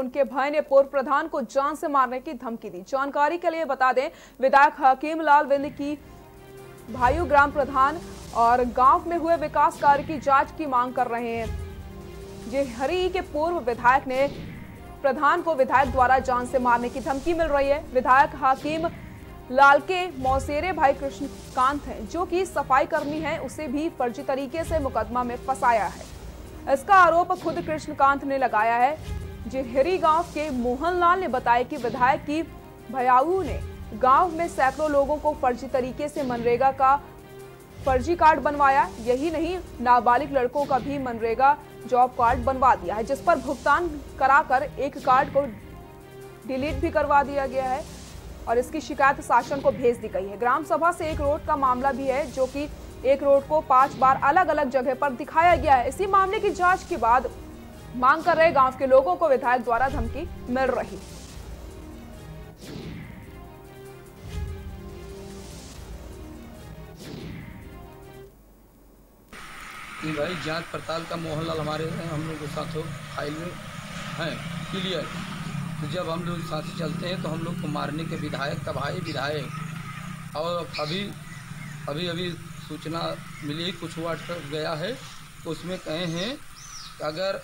उनके भाई ने पूर्व प्रधान को जान से मारने की धमकी दी। जानकारी के लिए बता दें, विधायक हकीम लाल विंद की भाइयों, ग्राम प्रधान और गाँव में हुए विकास कार्य की जाँच की मांग कर रहे हैं। जे हरी के पूर्व विधायक ने प्रधान को विधायक द्वारा जान से मारने की धमकी मिल रही है। विधायक हाकिम लाल के मौसेरे भाई कृष्णकांत हैं, जो कि सफ़ाई कर्मी हैं, उसे भी फर्जी तरीके से मुकदमा में फंसाया है। इसका आरोप खुद कृष्णकांत ने लगाया है। जिहरी गाँव के मोहनलाल ने बताया कि विधायक की भयाऊ ने गाँव में सैकड़ों लोगों को फर्जी तरीके से मनरेगा का फर्जी कार्ड बनवाया। यही नहीं, नाबालिग लड़कों का भी मनरेगा जॉब कार्ड बनवा दिया है, जिस पर भुगतान कराकर एक कार्ड को डिलीट भी करवा दिया गया है और इसकी शिकायत शासन को भेज दी गई है। ग्राम सभा से एक रोड का मामला भी है, जो कि एक रोड को पाँच बार अलग अलग जगह पर दिखाया गया है। इसी मामले की जाँच के बाद मांग कर रहे गाँव के लोगों को विधायक द्वारा धमकी मिल रही। कि भाई, जाँच पड़ताल का मोहनलाल हमारे हैं, हम लोग के साथ फ़ाइल में हैं, क्लियर। तो जब हम लोग साथ चलते हैं तो हम लोग को मारने के विधायक का भाई विधायक, और अभी अभी अभी सूचना मिली, कुछ व्हाट्सएप गया है तो उसमें कहे हैं कि अगर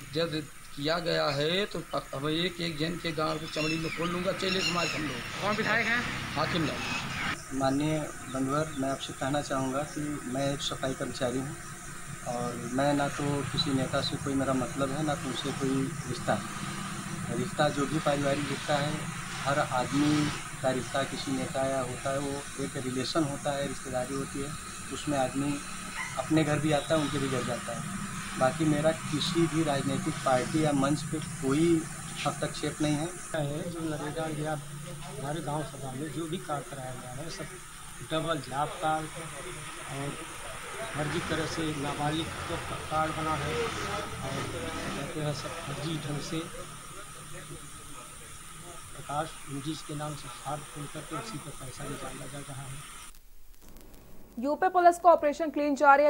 जब किया गया है तो अब एक एक जन के गाँव को चमड़ी में खोल लूँगा चले समाज हम लोग। कौन विधायक हैं? हाकिम लाल। माननीय बंधुवर मैं आपसे कहना चाहूँगा कि मैं एक सफ़ाई कर्मचारी हूँ और मैं ना तो किसी नेता से कोई मेरा मतलब है ना तो उनसे कोई रिश्ता है। रिश्ता जो भी पारिवारिक रिश्ता है हर आदमी का रिश्ता किसी नेता या होता है वो एक रिलेशन होता है रिश्तेदारी होती है उसमें आदमी अपने घर भी आता है उनके भी घर जाता है। बाकी मेरा किसी भी राजनीतिक पार्टी या मंच पे कोई हस्तक्षेप नहीं है। है जो नरेगा या हमारे गाँव सभा में जो भी कार्य कराया गया है सब डबल जाप कार्ड और फर्जी तरह से नाबालिग को कार्ड बना है और कहते हैं सब फर्जी ढंग से। प्रकाश इंजिस के नाम से फार्म खोल करके उसी पर पैसा निकाला जा रहा है। यूपी पुलिस का ऑपरेशन क्लीन जारी है।